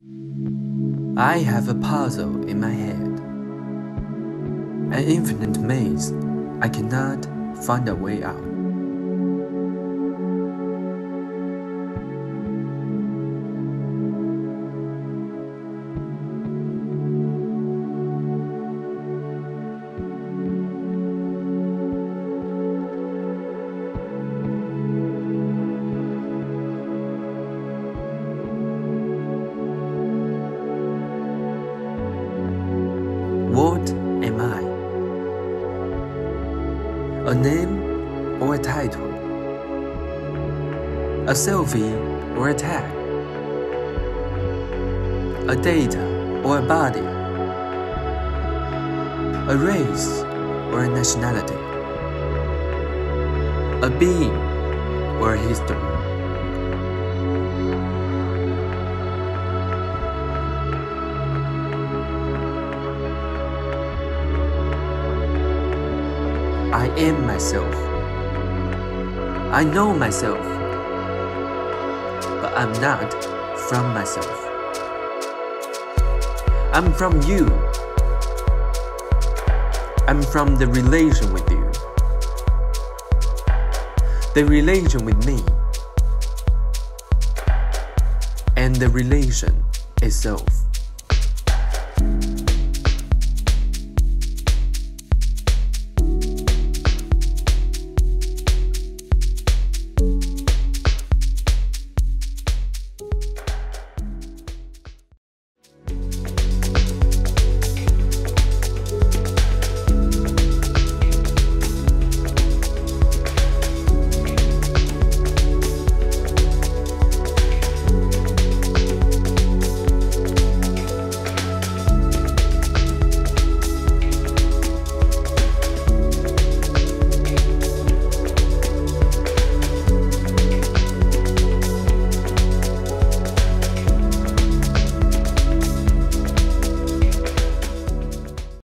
I have a puzzle in my head, an infinite maze I cannot find a way out. A name or a title? A selfie or a tag? A data or a body? A race or a nationality? A being or a history? I am myself. I know myself, but I'm not from myself. I'm from you. I'm from the relation with you. The relation with me. And the relation itself.